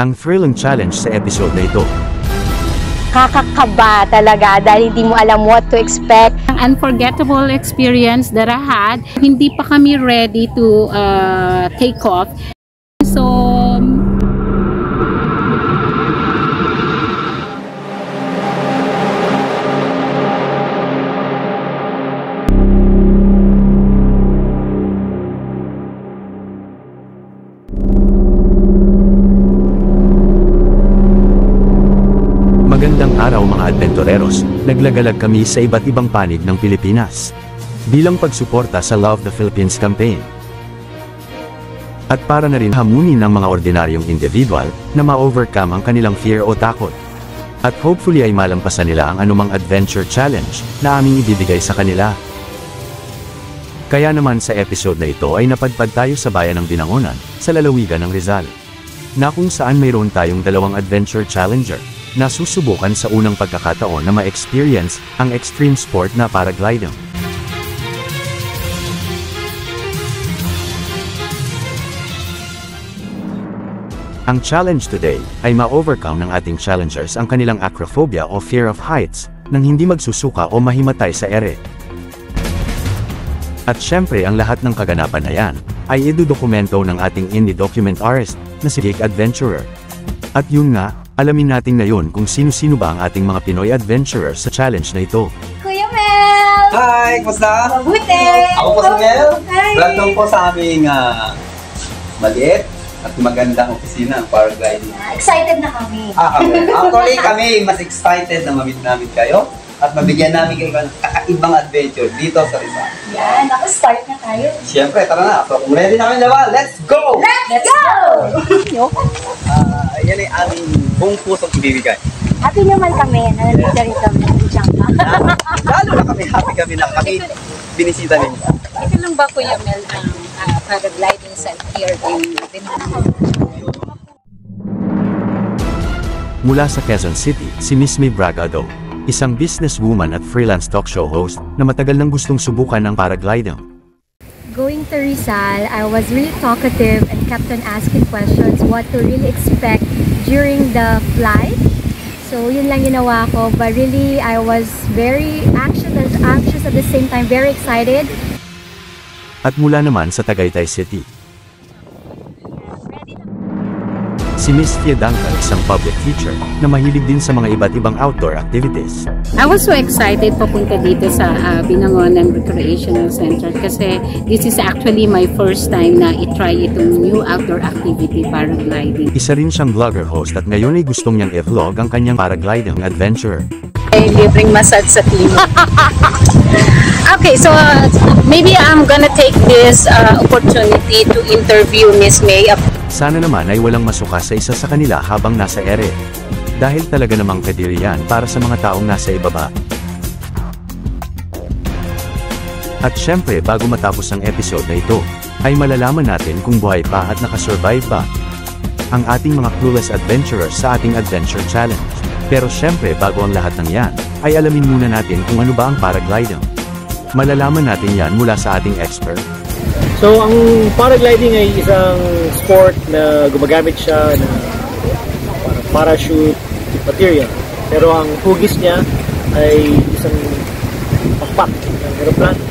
Ang thrilling challenge sa episode na ito. Kakakaba talaga dahil hindi mo alam what to expect. Ang unforgettable experience that I had, hindi pa kami ready to uh, take off. Magandang araw mga adventureros, naglagalag kami sa iba't ibang panig ng Pilipinas. Bilang pagsuporta sa Love the Philippines campaign. At para na rin hamunin ng mga ordinaryong individual na ma-overcome ang kanilang fear o takot. At hopefully ay malampasan nila ang anumang adventure challenge na aming ibibigay sa kanila. Kaya naman sa episode na ito ay napadpad tayo sa bayan ng Binangonan, sa lalawigan ng Rizal. Na kung saan mayroon tayong dalawang adventure challenger, na susubukan sa unang pagkakataon na ma-experience ang extreme sport na paragliding. Ang challenge today ay ma-overcome ng ating challengers ang kanilang acrophobia o fear of heights nang hindi magsusuka o mahimatay sa ere. At syempre ang lahat ng kaganapan na yan ay idudokumento ng ating indie document artist na si Geek Adventurer. At yun nga, alamin natin ngayon kung sino-sino ba ang ating mga Pinoy adventurer sa challenge na ito. Kuya Mel! Hi! Kumusta? Mabuti! Ako po si Mel. Hi! Welcome po sa aming ah, maliit at magandang opisina, paragliding. Excited na kami. Ah, kami. Actually, kami mas excited na mamit namin kayo at mabigyan namin kayo ng kakaibang adventure dito sa Rizal. Yan, ako start na tayo. Siyempre, tara na. So, kung ready na kami laban, let's go! Let's go! Ah, yan ay aming buong pusong ibibigay. Happy naman kami na nandito rito. Nandiyan ka. Lalo na kami, happy kami na kami binisita ninyo. ito lang ba Kuya Mel ang uh, paragliding site here in? Mula sa Quezon City, si Miss May Bragado, isang businesswoman at freelance talk show host na matagal nang gustong subukan ang paragliding. Going to Rizal, I was really talkative and kept on asking questions what to really expect during the flight. So yun lang ginawa ko. But really, I was very anxious, anxious at the same time, very excited. At mula naman sa Tagaytay City. Si Miss Fiedangka, isang public teacher, na mahilig din sa mga iba't ibang outdoor activities. I was so excited papunta dito sa uh, Binangonan Recreational Center kasi this is actually my first time na i-try itong new outdoor activity, paragliding. Isa rin siyang vlogger host at ngayon ay gustong niyang i-vlog ang kanyang paragliding adventure. Ay, libreng massage sa team. okay, so uh, maybe I'm gonna take this uh, opportunity to interview Miss May. Sana naman ay walang masuka sa isa sa kanila habang nasa ere. Dahil talaga namang kadiri yan para sa mga taong nasa ibaba. At syempre bago matapos ang episode na ito, ay malalaman natin kung buhay pa at nakasurvive pa ang ating mga clueless adventurers sa ating adventure challenge. Pero syempre bago ang lahat ng yan, ay alamin muna natin kung ano ba ang paragliding. Malalaman natin yan mula sa ating expert, So, ang paragliding ay isang sport na gumagamit siya na parang parachute material. Pero ang hugis niya ay isang pakpak ng aeroplano.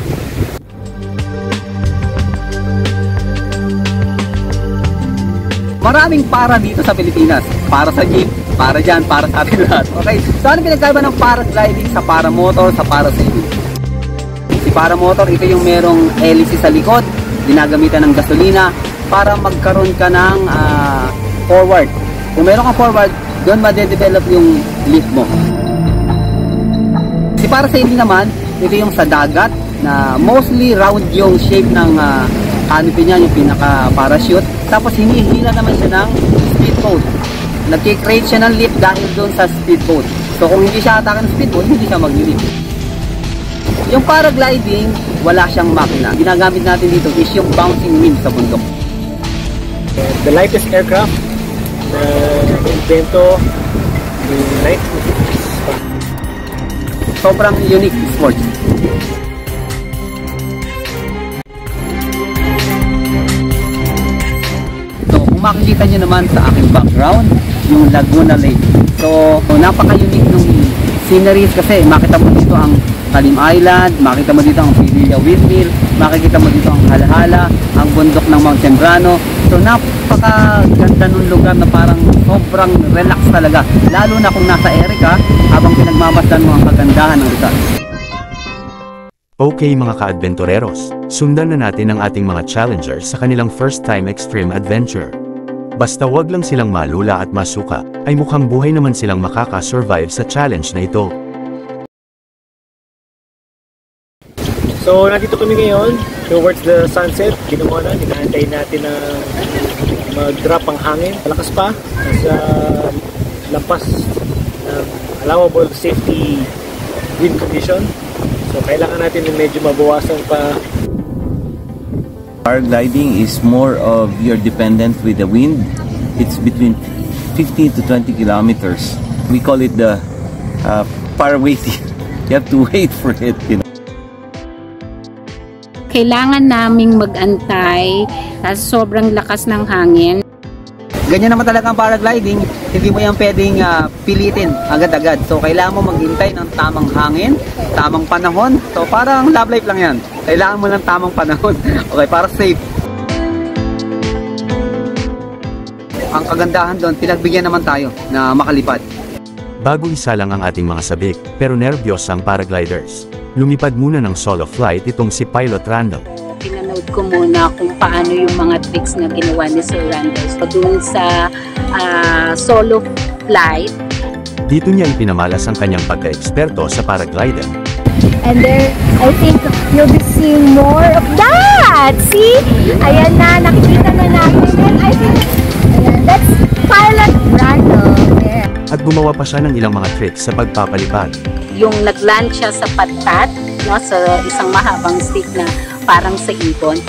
Maraming para dito sa Pilipinas. Para sa jeep, para dyan, para sa atin lahat. Okay? So ano pinagkaiba ng paragliding sa paramotor, sa parasailing? Si paramotor, ito yung merong hélice sa likod, ginagamitan ng gasolina para magkaroon ka ng ah, forward. Kung meron kang forward, doon madedevelop yung lift mo. Si parasailing naman, ito yung sa dagat na mostly round yung shape ng uh, canopy niya, yung pinaka-parachute. Tapos hinihila naman siya ng speedboat. Nagkikreate siya ng lift dahil doon sa speedboat. So kung hindi siya atake ng speedboat, hindi siya mag-lift. Yung paragliding, wala siyang makina. Ginagamit natin dito is yung bouncing wind sa bundok. The lightest aircraft na invento in 1950s. Sobrang unique sport. So, kung makikita nyo naman sa aking background, yung Laguna Lake. So, napaka-unique ng sceneries kasi makita mo dito ang Talim Island, makita mo dito ang Pililla Windmill, makikita mo dito ang Halhala, ang bundok ng Mount Sembrano. So, napaka-ganda ng lugar na parang sobrang relax talaga. Lalo na kung nasa Erica, habang pinagmamasdan mo ang kagandahan ng Rizal. Okay mga ka-adventureros, sundan na natin ang ating mga challengers sa kanilang first time extreme adventure. Basta wag lang silang malula at masuka, ay mukhang buhay naman silang makaka-survive sa challenge na ito. So, nandito kami ngayon towards the sunset. Ginawa na, hinahantay natin na mag-drop ang hangin. Malakas pa sa lampas ng allowable safety wind condition. So, kailangan natin yung medyo mabawasan pa Paragliding is more of you're dependent with the wind. It's between 15 to 20 kilometers. We call it the uh, parawaiting. You have to wait for it, you know. Kailangan naming mag-antay sa sobrang lakas ng hangin. Ganyan naman talaga ang paragliding, hindi mo yan pwedeng ah, pilitin agad-agad. So, kailangan mo maghintay ng tamang hangin, tamang panahon. So, parang love life lang yan. Kailangan mo ng tamang panahon. okay, para safe. Ang kagandahan doon, pinagbigyan naman tayo na makalipad. Bago isa lang ang ating mga sabik, pero nervyos ang paragliders. Lumipad muna ng solo flight itong si Pilot Randall. Pinanood ko muna kung paano yung mga tricks na ginawa ni Sir Randall. So, dun sa ah, solo flight, Dito niya ipinamalas ang kanyang pagka-eksperto sa paraglider. And there, I think you'll be seeing more of that. See? Ayan na, nakikita na natin. And I think, ayan, that's Pilot Randall. At gumawa pa siya ng ilang mga tricks sa pagpapalipad. yung nagland siya sa patat, no, sa isang mahabang stick na parang sa ibon.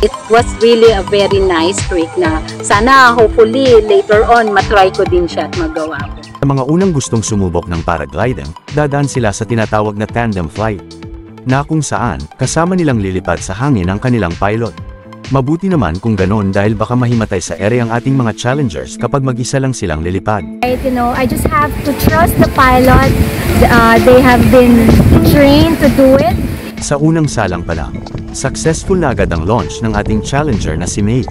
It was really a very nice trick na sana hopefully later on matry ko din siya at magawa ko. Sa mga unang gustong sumubok ng paragliding, dadaan sila sa tinatawag na tandem flight, na kung saan, kasama nilang lilipad sa hangin ang kanilang pilot. Mabuti naman kung ganon dahil baka mahimatay sa ere ang ating mga challengers kapag mag-isa lang silang lilipad. Right, you know, I just have to trust the pilot. Uh, they have been trained to do it. Sa unang salang pa lang, successful na agad ang launch ng ating challenger na si May.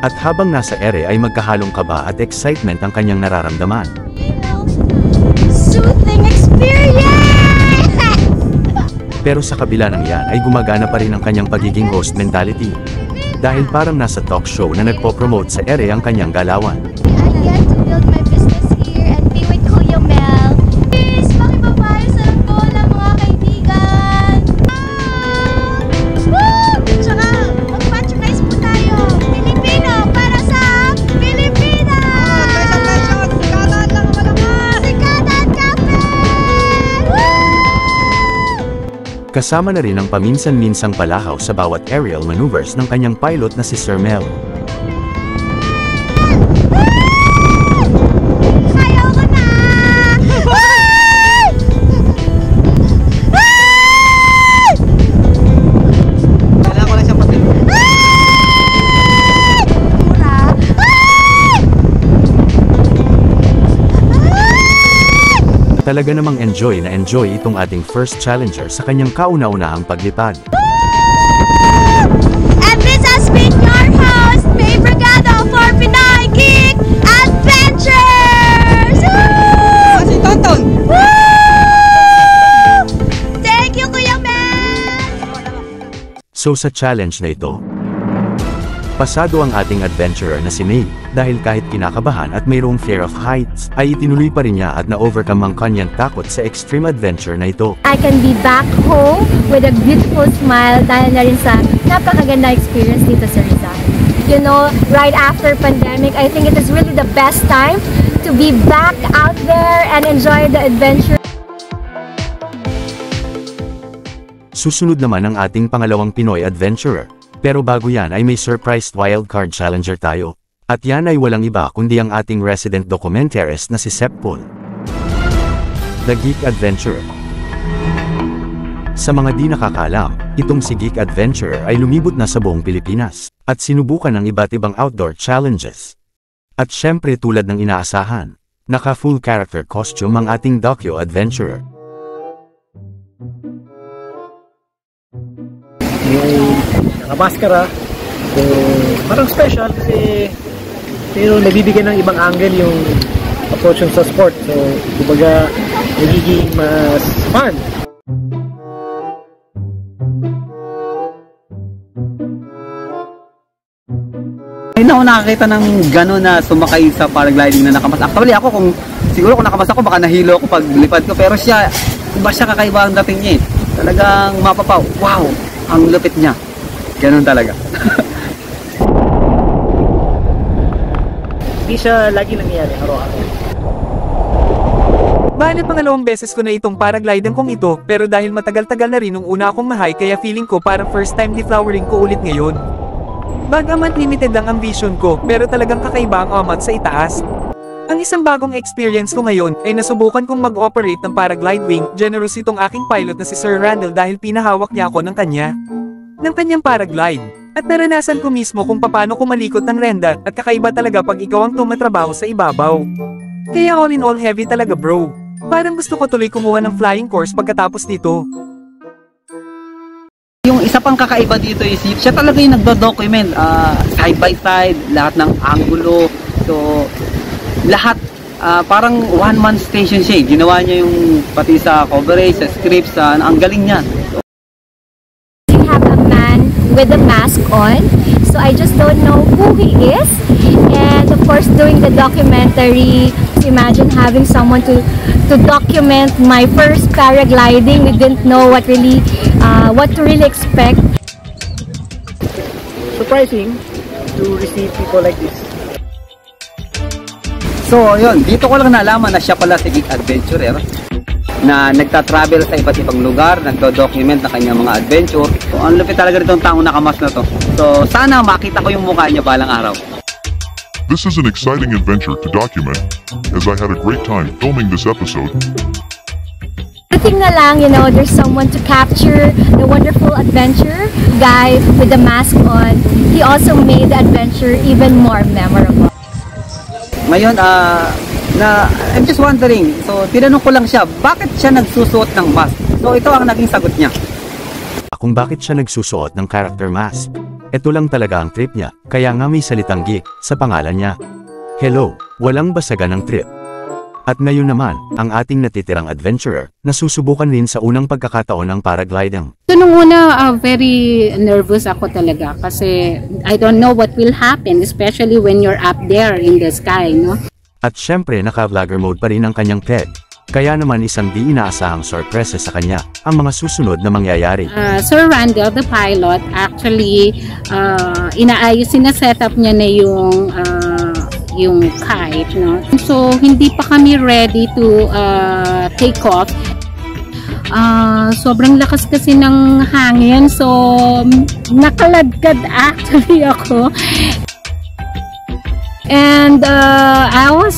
At habang nasa ere ay magkahalong kaba at excitement ang kanyang nararamdaman. Soothing experience! Pero sa kabila ng yan ay gumagana pa rin ang kanyang pagiging host mentality. Dahil parang nasa talk show na nagpo-promote sa ere ang kanyang galawan. I get to build my Kasama na rin ang paminsan-minsang palahaw sa bawat aerial maneuvers ng kanyang pilot na si Sir Mel. Talaga namang enjoy na enjoy itong ating first challenger sa kanyang kauna-unahang paglipad. And this has been your host, May Brigado for Pinoy Geek Adventures! Woo! Si Tonton! Thank you, Kuya Mel! So sa challenge na ito, pasado ang ating adventurer na si May, dahil kahit kinakabahan at mayroong fear of heights, ay itinuloy pa rin niya at na-overcome ang kanyang takot sa extreme adventure na ito. I can be back home with a beautiful smile dahil na rin sa napakaganda experience dito sa Rizal. You know, right after pandemic, I think it is really the best time to be back out there and enjoy the adventure. Susunod naman ang ating pangalawang Pinoy adventurer. Pero bago yan ay may surprise wildcard challenger tayo. At yan ay walang iba kundi ang ating resident documentarist na si Sep Paul. The Geek Adventurer, Sa mga di nakakalam, itong si Geek Adventurer ay lumibot na sa buong Pilipinas, at sinubukan ng iba't ibang outdoor challenges. At syempre tulad ng inaasahan, naka-full character costume ang ating Docu Adventurer. yung nakabaskara so parang special kasi pero nabibigyan ng ibang angle yung approach sa sport so kumbaga nagiging mas fun Ay na ako nakakita ng gano'n na sumakay sa paragliding na nakamas. Actually ako kung siguro kung nakamas ako baka nahilo ako pag lipad ko pero siya iba siya kakaiba ang dating niya eh. Talagang mapapaw. Wow, ang lupit niya. Ganun talaga. hindi siya lagi nangyayari araw-araw Balit pangalawang beses ko na itong paragliding kong ito, pero dahil matagal-tagal na rin nung una akong mahay kaya feeling ko parang first time deflowering ko ulit ngayon. Bagamat limited lang ang vision ko, pero talagang kakaiba ang amat sa itaas. Ang isang bagong experience ko ngayon ay nasubukan kong mag-operate ng paraglide wing, generous itong aking pilot na si Sir Randall dahil pinahawak niya ako ng kanya. Ng kanyang paraglide. At naranasan ko mismo kung paano kumalikot ng renda at kakaiba talaga pag ikaw ang tumatrabaho sa ibabaw. Kaya all in all heavy talaga bro. Parang gusto ko tuloy kumuha ng flying course pagkatapos nito. Yung isa pang kakaiba dito is siya talaga yung nagdo-document ah, side by side, lahat ng angulo. So, lahat ah, parang one man station siya. eh. Ginawa niya yung pati sa coverage, sa scripts, sa, ang galing niya. We have a man with a mask on, so I just don't know who he is. And of course, doing the documentary, imagine having someone to to document my first paragliding. We didn't know what really, uh, what to really expect. surprising to receive people like this So, yun, dito ko lang nalaman na siya pala si Geek Adventurer na nagta-travel sa iba't ibang lugar, nagdo-document ng kanyang mga adventure. So, ang lupit talaga nitong taong nakamas na to. So, sana makita ko yung mukha niya balang araw. This is an exciting adventure to document, as I had a great time filming this episode. Good thing na lang, you know, there's someone to capture the wonderful adventure guy with the mask on. He also made the adventure even more memorable. Ngayon, ah, na, I'm just wondering, so tinanong ko lang siya, bakit siya nagsusuot ng mask? So, ito ang naging sagot niya. Kung bakit siya nagsusuot ng character mask. Ito lang talaga ang trip niya, kaya nga may salitang geek sa pangalan niya. Hello, walang basagan ng trip. At ngayon naman, ang ating natitirang adventurer, nasusubukan rin sa unang pagkakataon ng paragliding. So nung una, ah, very nervous ako talaga kasi I don't know what will happen, especially when you're up there in the sky, no? At syempre naka-vlogger mode pa rin ang kanyang pet. Kaya naman isang di inaasahang sorpresa sa kanya, ang mga susunod na mangyayari. Uh, Sir Randall, the pilot, actually, uh, inaayos, sinaset up niya na yung uh, yung kite, no? So, hindi pa kami ready to uh, take off. Ah, sobrang lakas kasi ng hangin, so nakaladkad actually ako. And uh, I was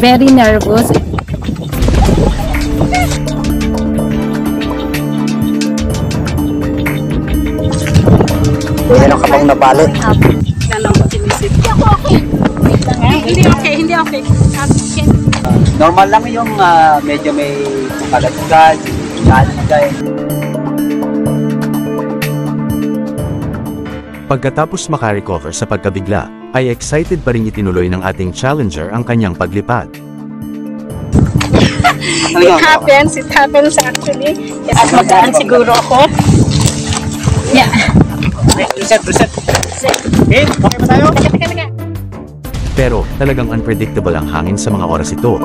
very nervous. Meron ka bang napali? Hindi okay, hindi okay. Normal lang yung ah, medyo may kalagkad, kalagkad. Pagkatapos makarecover sa pagkabigla, ay excited pa rin itinuloy ng ating challenger ang kanyang paglipad. It happens, it happens actually. At magaan siguro ako. Yeah. reset reset okay okay ba tayo? Teka, teka, teka. Pero, talagang unpredictable ang hangin sa mga oras ito.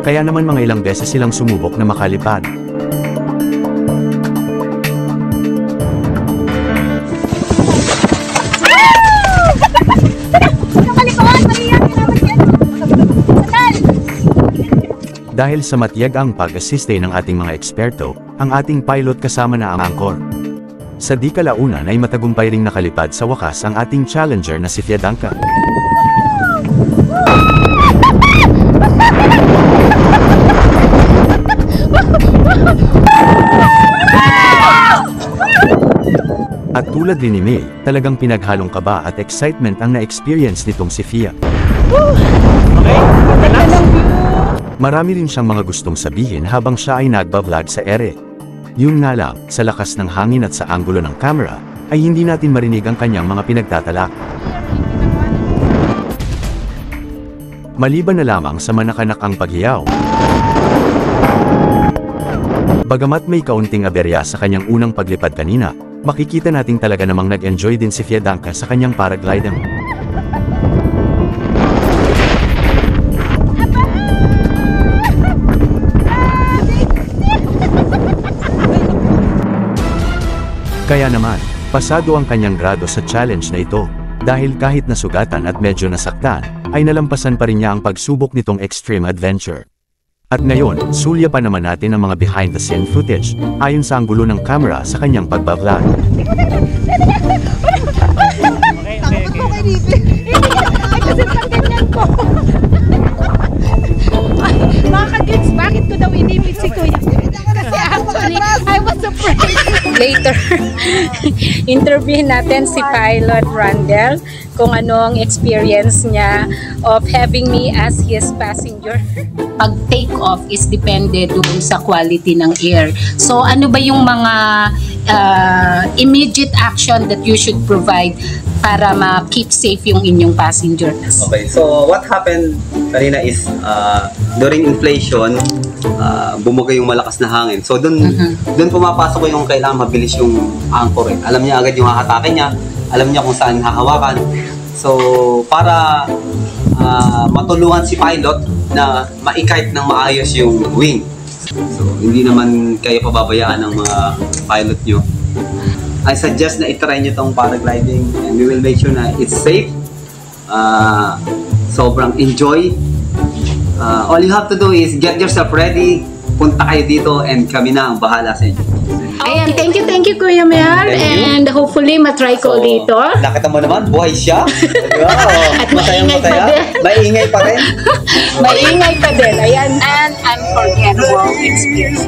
Kaya naman mga ilang beses silang sumubok na makalipad. Dahil sa matiyag ang pag-asiste ng ating mga eksperto, ang ating pilot kasama na ang angkor. Sa di kalaunan ay matagumpay ring nakalipad sa wakas ang ating challenger na si Fiadanka. At tulad din ni May, talagang pinaghalong kaba at excitement ang na-experience nitong si Fia. Okay. Marami rin siyang mga gustong sabihin habang siya ay nagbablog sa ere. Yun nga lang, sa lakas ng hangin at sa anggulo ng camera, ay hindi natin marinig ang kanyang mga pinagtatalak. Maliban na lamang sa manakanakang paghiyaw. Bagamat may kaunting aberya sa kanyang unang paglipad kanina, makikita nating talaga namang nag-enjoy din si Fiedanka sa kanyang paragliding. Kaya naman, pasado ang kanyang grado sa challenge na ito, dahil kahit nasugatan at medyo nasaktan, ay nalampasan pa rin niya ang pagsubok nitong extreme adventure. At ngayon, sulya pa naman natin ang mga behind the scene footage, ayon sa anggulo ng camera sa kanyang pagbablog. Mga kagits, bakit ko daw inimit si Kuya? Kasi actually, I was surprised. Later, interviewin natin si Pilot Randall kung ano ang experience niya of having me as his passenger. Pag take off is depende doon sa quality ng air. So ano ba yung mga uh, immediate action that you should provide para ma-keep safe yung inyong passengers? Okay, so what happened kanina is uh, during inflation, uh, bumuga yung malakas na hangin. So doon doon pumapasok yung kailangan mabilis yung anchor. Eh. Alam niya agad yung hahatake niya, alam niya kung saan hahawakan. So para uh, matulungan si pilot na ma-kite ng maayos yung wing. So hindi naman kayo pababayaan ng mga pilot nyo. I suggest na itry nyo tong paragliding and we will make sure na it's safe. Uh, sobrang enjoy. Uh, all you have to do is get yourself ready, punta kayo dito and kami na ang bahala sa inyo. Ayan, thank you, thank you Kuya. Thank you. And hopefully matry ko ulit ito. nakita mo naman, buhay siya. Wow, At maingay pa din. Maingay pa rin. Maingay pa din. Ayan. And unforgettable experience.